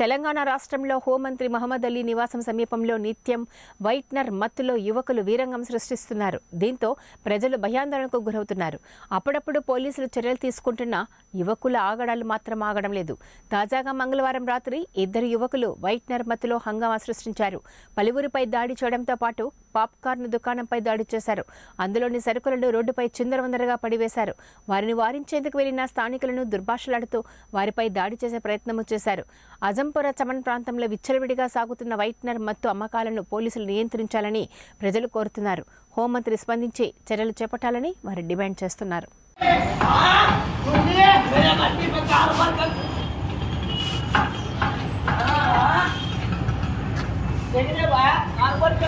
తెలంగాణ రాష్ట్రంలో హోంమంత్రి మహమ్మద్ అలీ నివాసం సమీపంలో నిత్యం వైట్నర్ మత్తులో యువకులు వీరంగం సృష్టిస్తున్నారు. దీంతో ప్రజలు భయాందోళనకు గురవుతున్నారు. అప్పుడప్పుడు పోలీసులు చర్యలు తీసుకుంటున్నా యువకుల ఆగడాలు మాత్రం ఆగడం లేదు. తాజాగా మంగళవారం రాత్రి ఇద్దరు యువకులు వైట్నర్ మత్తులో హంగామా సృష్టించారు. పలువురిపై దాడి చేయడంతో పాటు పాప్కార్న్ దుకాణంపై దాడి చేశారు అందులోని సరుకులను రోడ్డుపై చిందరవందరగా పడివేశారు వారిని వారించేందుకు వెళ్లిన స్థానికులను దుర్భాషలాడుతూ వారిపై దాడి చేసే ప్రయత్నము చేశారు అజంపుర చమన్ ప్రాంతంలో విచ్చలవిడిగా సాగుతున్న వైట్నర్ మత్తు అమ్మకాలను పోలీసులు నియంత్రించాలని ప్రజలు కోరుతున్నారు హోంమంత్రి స్పందించి చర్యలు చేపట్టాలని వారు డిమాండ్ చేస్తున్నారు देखने भाया कार्बन के